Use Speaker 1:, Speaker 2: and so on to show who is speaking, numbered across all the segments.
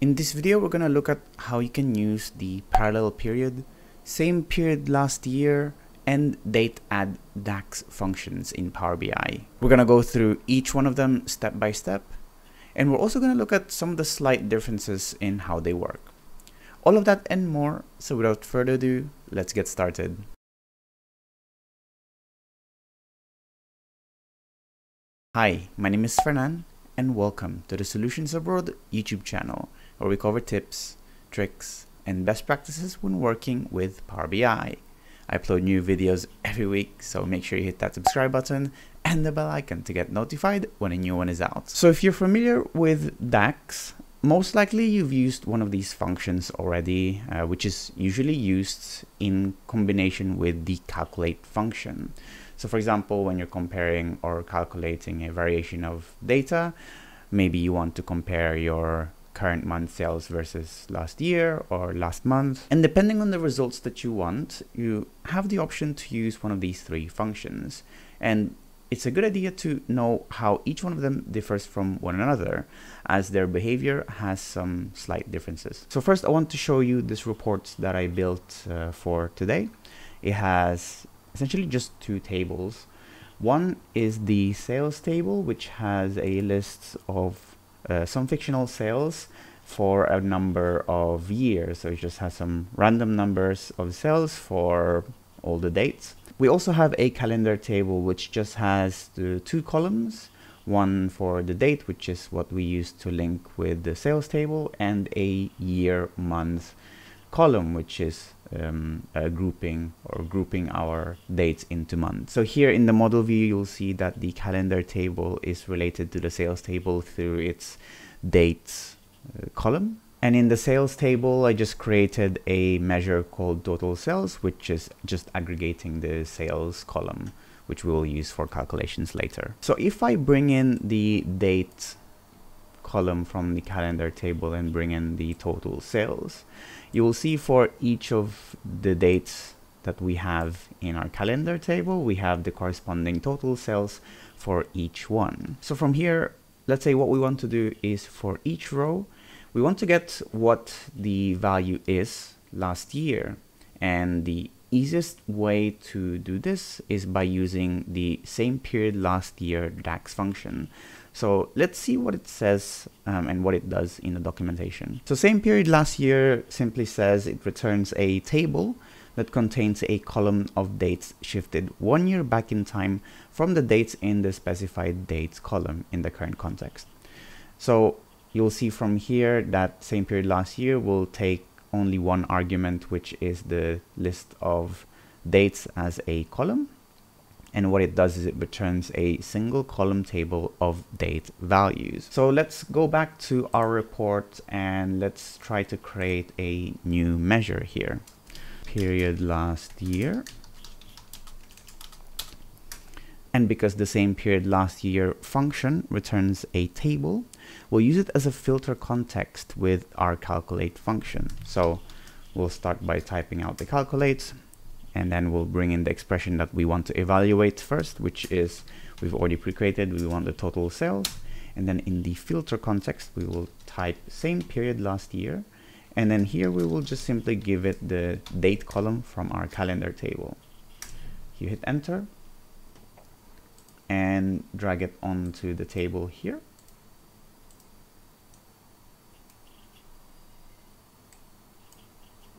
Speaker 1: In this video, we're going to look at how you can use the parallel period, same period last year, and date add DAX functions in Power BI. We're going to go through each one of them step by step, and we're also going to look at some of the slight differences in how they work. All of that and more, so without further ado, let's get started. Hi, my name is Fernan, and welcome to the Solutions Abroad YouTube channel, where we cover tips, tricks, and best practices when working with Power BI. I upload new videos every week, so make sure you hit that subscribe button and the bell icon to get notified when a new one is out. So if you're familiar with DAX, most likely you've used one of these functions already, uh, which is usually used in combination with the calculate function. So for example, when you're comparing or calculating a variation of data, maybe you want to compare your current month sales versus last year or last month. And depending on the results that you want, you have the option to use one of these three functions. And it's a good idea to know how each one of them differs from one another as their behavior has some slight differences. So first I want to show you this report that I built uh, for today. It has essentially just two tables. One is the sales table, which has a list of uh, some fictional sales for a number of years. So it just has some random numbers of sales for all the dates. We also have a calendar table, which just has the two columns, one for the date, which is what we use to link with the sales table, and a year month column, which is um, uh, grouping or grouping our dates into months. So here in the model view, you'll see that the calendar table is related to the sales table through its dates uh, column. And in the sales table, I just created a measure called total sales, which is just aggregating the sales column, which we will use for calculations later. So if I bring in the date column from the calendar table and bring in the total sales, you will see for each of the dates that we have in our calendar table, we have the corresponding total sales for each one. So from here, let's say what we want to do is for each row, we want to get what the value is last year. And the easiest way to do this is by using the same period last year DAX function. So let's see what it says um, and what it does in the documentation. So same period last year simply says it returns a table that contains a column of dates shifted one year back in time from the dates in the specified dates column in the current context. So you'll see from here that same period last year will take only one argument, which is the list of dates as a column and what it does is it returns a single column table of date values. So let's go back to our report and let's try to create a new measure here. Period last year. And because the same period last year function returns a table, we'll use it as a filter context with our calculate function. So we'll start by typing out the calculate and then we'll bring in the expression that we want to evaluate first, which is we've already pre-created, we want the total sales. And then in the filter context, we will type same period last year. And then here we will just simply give it the date column from our calendar table. You hit enter and drag it onto the table here.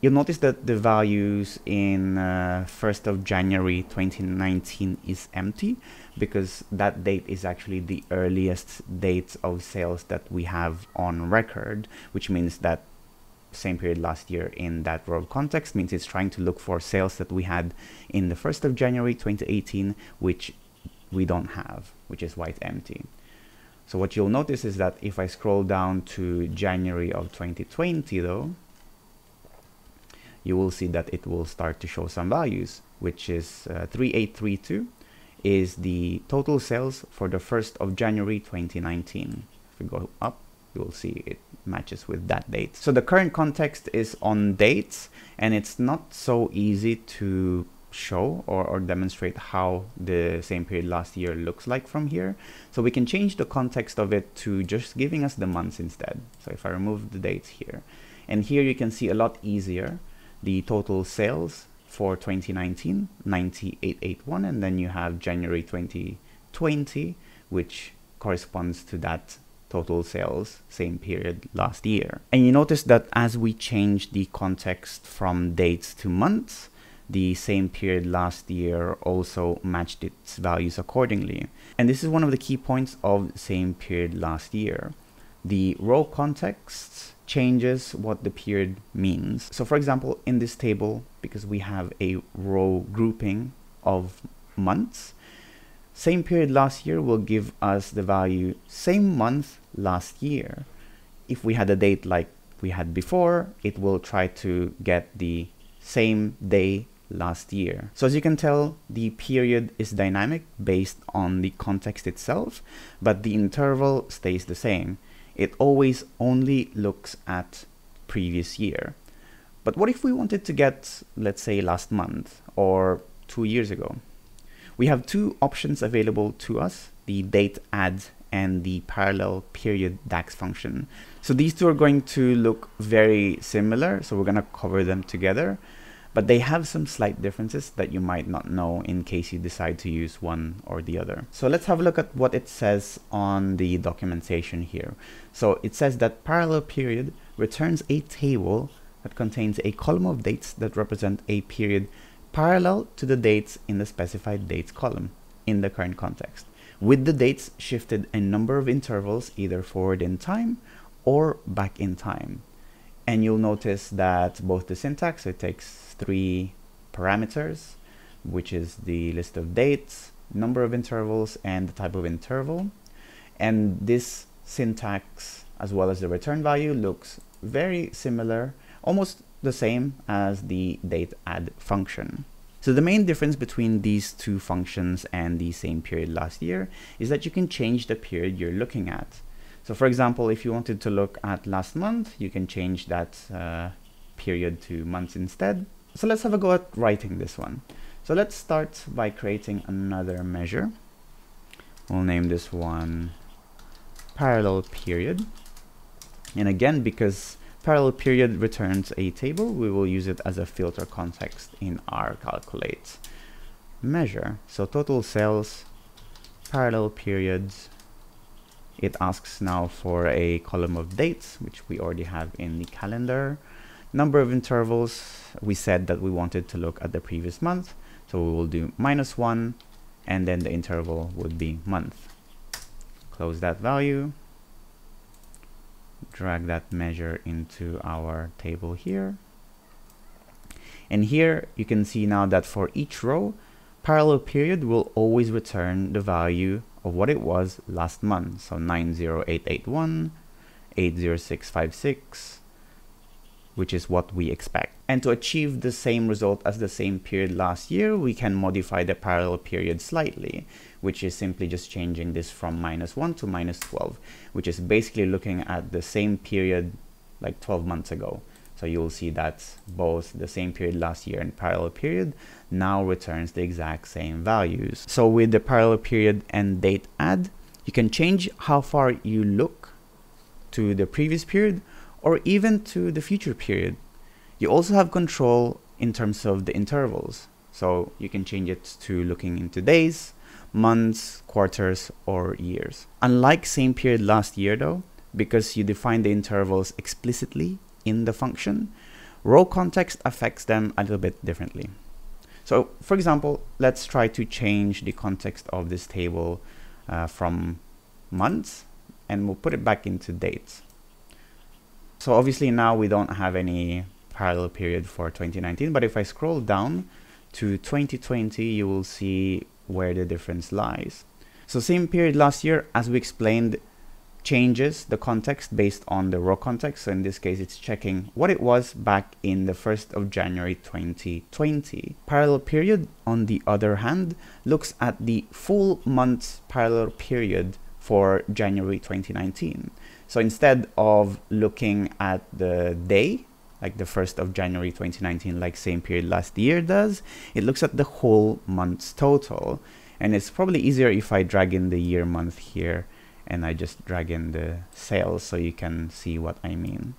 Speaker 1: You'll notice that the values in uh, 1st of January 2019 is empty because that date is actually the earliest date of sales that we have on record, which means that same period last year in that world context means it's trying to look for sales that we had in the 1st of January 2018, which we don't have, which is why it's empty. So what you'll notice is that if I scroll down to January of 2020 though, you will see that it will start to show some values, which is uh, 3832 is the total sales for the 1st of January 2019. If we go up, you will see it matches with that date. So the current context is on dates and it's not so easy to show or, or demonstrate how the same period last year looks like from here. So we can change the context of it to just giving us the months instead. So if I remove the dates here, and here you can see a lot easier the total sales for 2019, 9881, and then you have January 2020, which corresponds to that total sales same period last year. And you notice that as we change the context from dates to months, the same period last year also matched its values accordingly. And this is one of the key points of same period last year. The row context changes what the period means. So for example, in this table, because we have a row grouping of months, same period last year will give us the value same month last year. If we had a date like we had before, it will try to get the same day last year. So as you can tell, the period is dynamic based on the context itself, but the interval stays the same. It always only looks at previous year. But what if we wanted to get, let's say, last month or two years ago? We have two options available to us, the date add and the parallel period DAX function. So these two are going to look very similar, so we're going to cover them together but they have some slight differences that you might not know in case you decide to use one or the other. So let's have a look at what it says on the documentation here. So it says that parallel period returns a table that contains a column of dates that represent a period parallel to the dates in the specified dates column in the current context, with the dates shifted a number of intervals either forward in time or back in time. And you'll notice that both the syntax, it takes three parameters, which is the list of dates, number of intervals, and the type of interval. And this syntax, as well as the return value, looks very similar, almost the same as the date add function. So the main difference between these two functions and the same period last year is that you can change the period you're looking at. So for example, if you wanted to look at last month, you can change that uh, period to months instead. So let's have a go at writing this one. So let's start by creating another measure. We'll name this one parallel period. And again, because parallel period returns a table, we will use it as a filter context in our calculate measure. So total sales, parallel periods. It asks now for a column of dates, which we already have in the calendar. Number of intervals, we said that we wanted to look at the previous month. So we will do minus one, and then the interval would be month. Close that value. Drag that measure into our table here. And here you can see now that for each row, parallel period will always return the value of what it was last month. So 90881, 80656, which is what we expect. And to achieve the same result as the same period last year, we can modify the parallel period slightly, which is simply just changing this from minus 1 to minus 12, which is basically looking at the same period like 12 months ago. So you'll see that both the same period last year and parallel period now returns the exact same values. So with the parallel period and date add, you can change how far you look to the previous period or even to the future period. You also have control in terms of the intervals. So you can change it to looking into days, months, quarters, or years. Unlike same period last year though, because you define the intervals explicitly in the function, row context affects them a little bit differently. So for example, let's try to change the context of this table uh, from months and we'll put it back into dates. So obviously now we don't have any parallel period for 2019, but if I scroll down to 2020, you will see where the difference lies. So same period last year, as we explained, changes the context based on the row context. So in this case, it's checking what it was back in the 1st of January 2020. Parallel period, on the other hand, looks at the full month parallel period for January 2019. So instead of looking at the day like the 1st of January 2019, like same period last year does. It looks at the whole month's total. And it's probably easier if I drag in the year month here and I just drag in the sales so you can see what I mean.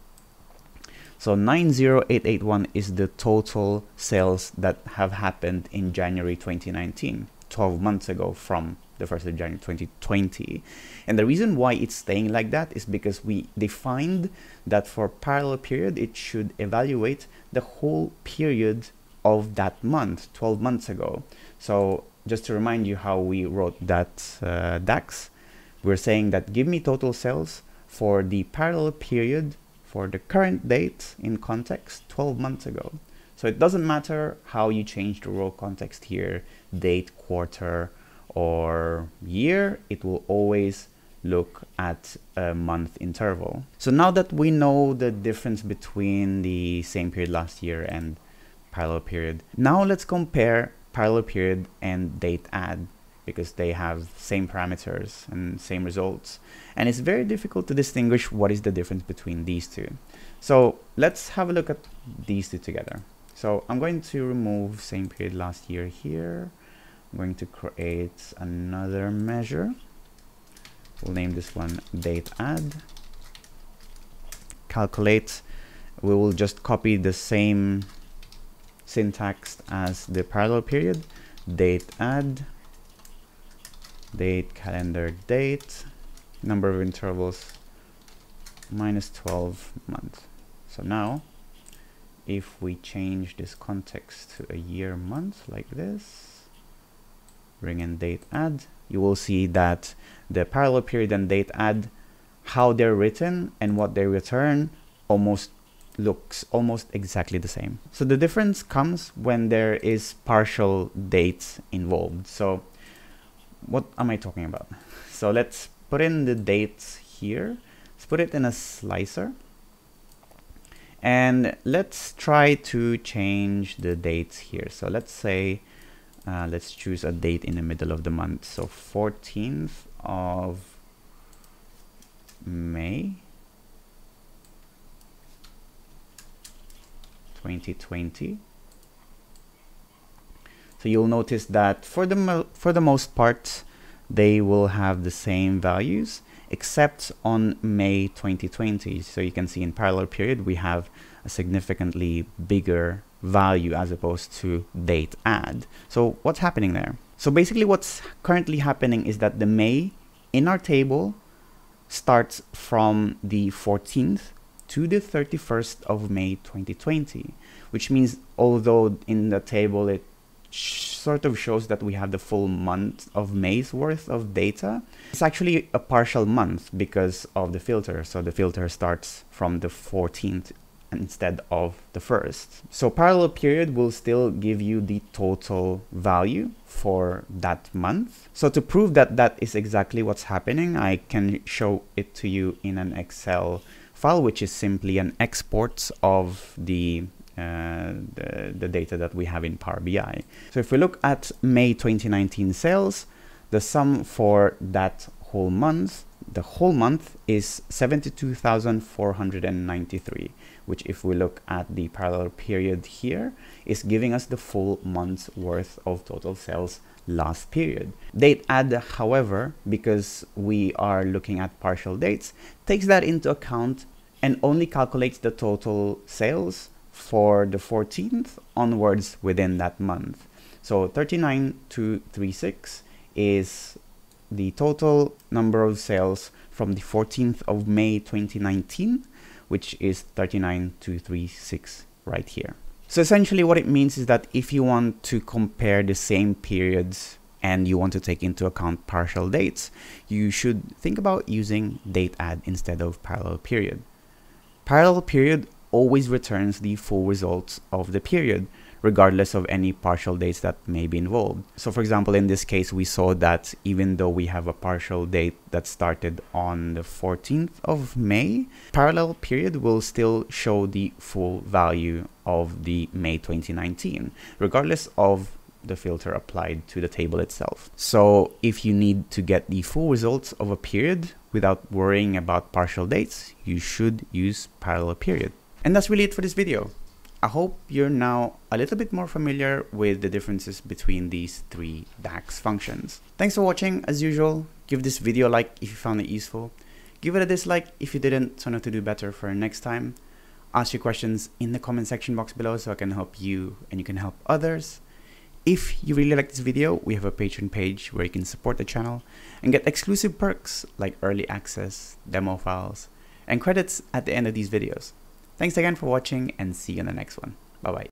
Speaker 1: So 90881 is the total sales that have happened in January 2019, 12 months ago from the 1st of January 2020. And the reason why it's staying like that is because we defined that for parallel period, it should evaluate the whole period of that month, 12 months ago. So just to remind you how we wrote that uh, DAX, we're saying that give me total sales for the parallel period for the current date in context 12 months ago. So it doesn't matter how you change the row context here, date, quarter, or year, it will always look at a month interval. So now that we know the difference between the same period last year and parallel period, now let's compare parallel period and date add because they have same parameters and same results. And it's very difficult to distinguish what is the difference between these two. So let's have a look at these two together. So I'm going to remove same period last year here. I'm going to create another measure. We'll name this one date add. Calculate. We will just copy the same syntax as the parallel period. Date add. Date calendar date. Number of intervals minus 12 month. So now if we change this context to a year month like this bring in date add, you will see that the parallel period and date add, how they're written and what they return almost looks almost exactly the same. So the difference comes when there is partial dates involved. So what am I talking about? So let's put in the dates here. Let's put it in a slicer. And let's try to change the dates here. So let's say uh, let's choose a date in the middle of the month. So 14th of May 2020. So you'll notice that for the for the most part, they will have the same values, except on May 2020. So you can see in parallel period, we have a significantly bigger value as opposed to date add. So what's happening there? So basically what's currently happening is that the May in our table starts from the 14th to the 31st of May 2020, which means although in the table it sort of shows that we have the full month of May's worth of data. It's actually a partial month because of the filter. So the filter starts from the 14th instead of the first. So parallel period will still give you the total value for that month. So to prove that that is exactly what's happening, I can show it to you in an Excel file, which is simply an export of the uh, the, the data that we have in Power BI. So if we look at May 2019 sales, the sum for that whole month, the whole month is 72,493 which if we look at the parallel period here, is giving us the full month's worth of total sales last period. Date add, however, because we are looking at partial dates, takes that into account and only calculates the total sales for the 14th onwards within that month. So 39236 is the total number of sales from the 14th of May 2019 which is 39236 right here. So essentially what it means is that if you want to compare the same periods and you want to take into account partial dates, you should think about using date add instead of parallel period. Parallel period always returns the full results of the period, regardless of any partial dates that may be involved. So for example, in this case, we saw that even though we have a partial date that started on the 14th of May, parallel period will still show the full value of the May 2019, regardless of the filter applied to the table itself. So if you need to get the full results of a period without worrying about partial dates, you should use parallel period. And that's really it for this video. I hope you're now a little bit more familiar with the differences between these three DAX functions. Thanks for watching as usual. Give this video a like if you found it useful. Give it a dislike if you didn't so I know to do better for next time. Ask your questions in the comment section box below so I can help you and you can help others. If you really like this video, we have a Patreon page where you can support the channel and get exclusive perks like early access, demo files, and credits at the end of these videos. Thanks again for watching and see you in the next one. Bye bye.